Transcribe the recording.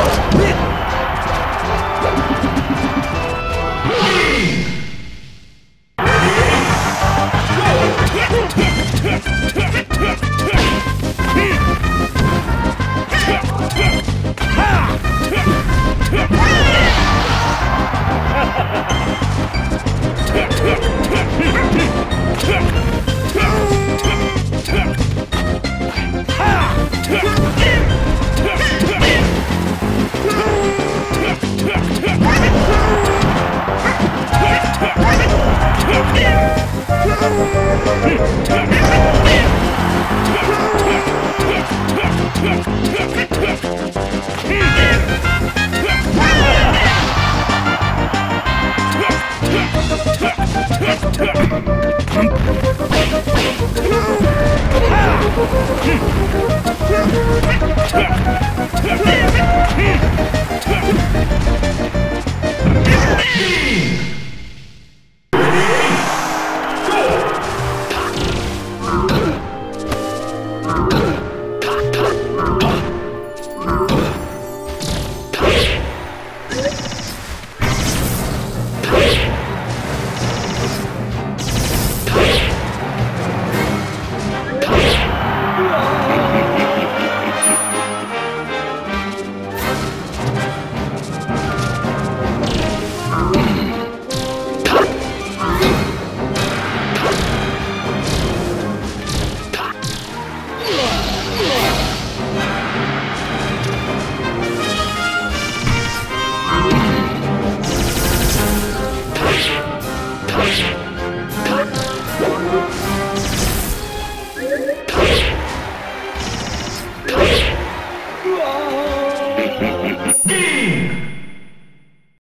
Whoa! Humph! Game!